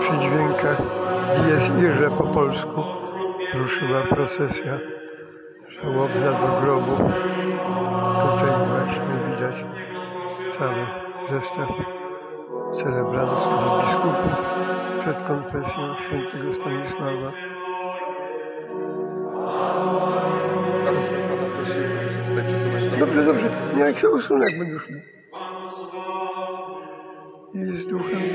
Przy dźwiękach dies irae po polsku ruszyła procesja żałobna do grobu. Tutaj właśnie widać cały zestaw celebrantów i biskupów przed konfesją świętego Stanisława. Dobrze, dobrze. Nie, jak się usunę, jak szli. I z duchem.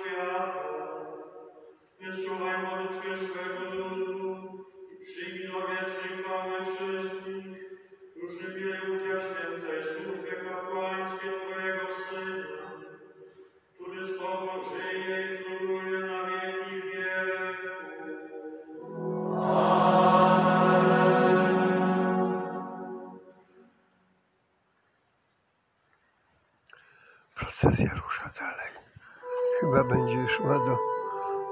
Świata. Wysłuchaj modlitwy swego ludu i przyjmij do Procesja rusza dalej. Chyba będzie szła do,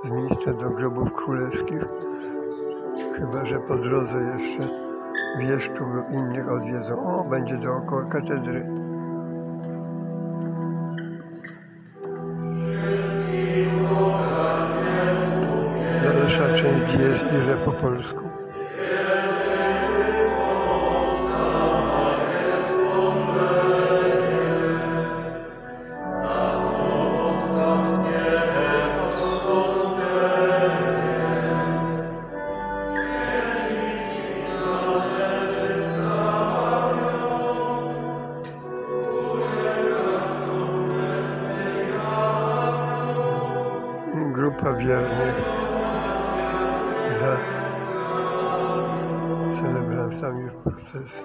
z miejsca do grobów królewskich. Chyba, że po drodze jeszcze wieszczów lub innych odwiedzą. O, będzie dookoła katedry. Dalsza część diez irae po polsku. kawiarniach za celebransami w procesie.